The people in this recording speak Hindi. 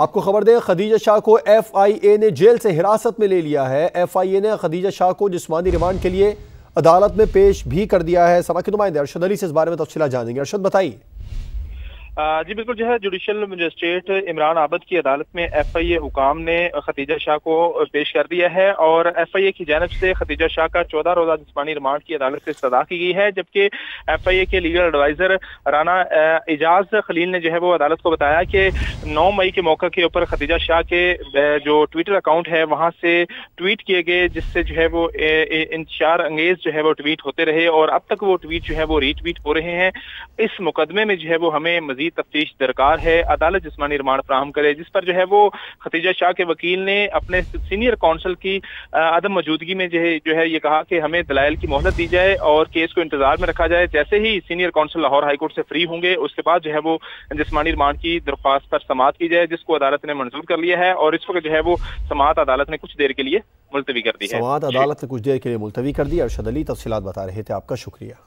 आपको खबर दें, खदीजा शाह को एफआईए ने जेल से हिरासत में ले लिया है। एफआईए ने खदीजा शाह को जिसमानी रिमांड के लिए अदालत में पेश भी कर दिया है। सभा के नुमाइंदे अरशद अली से इस बारे में तफसीला जानेंगे। अरशद, बताइए। जी, बिल्कुल, जो है जुडिशल मजिस्ट्रेट इमरान आबद की अदालत में एफ़ आई ए हुकाम ने खतीजा शाह को पेश कर दिया है और एफ़ आई ए की जानब से खतीजा शाह का चौदह रोजा जिसमानी रिमांड की अदालत से सदा की गई है, जबकि एफ़ आई ए के लीगल एडवाइजर राना एजाज खलील ने जो है, वो अदालत को बताया कि नौ मई के मौके के ऊपर खतीजा शाह के जो ट्विटर अकाउंट है, वहाँ से ट्वीट किए गए, जिससे जो है, वो इंतज़ार अंगेज जो है, वो ट्वीट होते रहे और अब तक वो ट्वीट जो है, वो रीट्वीट हो रहे हैं। इस मुकदमे में जो है, वो हमें मजीद मजीद तफ्तीश दरकार है अदालत जिसमानी रिमांड फ्राहम करे जिस पर जो है वो खतीजा शाह के वकील ने अपने सीनियर काउंसिल की अदम मौजूदगी में जो है जो है ये कहा कि हमें दलाइल की मोहलत दी जाए और केस को इंतज़ार में रखा जाए। जैसे ही senior counsel Lahore high court से फ्री होंगे उसके बाद जो है वो जिसमानी रिमांड की दरख्वास्त पर समात की जाए जिसको अदालत ने मंजूर कर लिया है और इस वक्त जो है वो समात अदालत ने कुछ देर के लिए मुलतवी कर दी है। समात अदालत ने कुछ देर के लिए मुलतवी कर दी। अरशद अली तफसीत बता रहे थे। आपका शुक्रिया।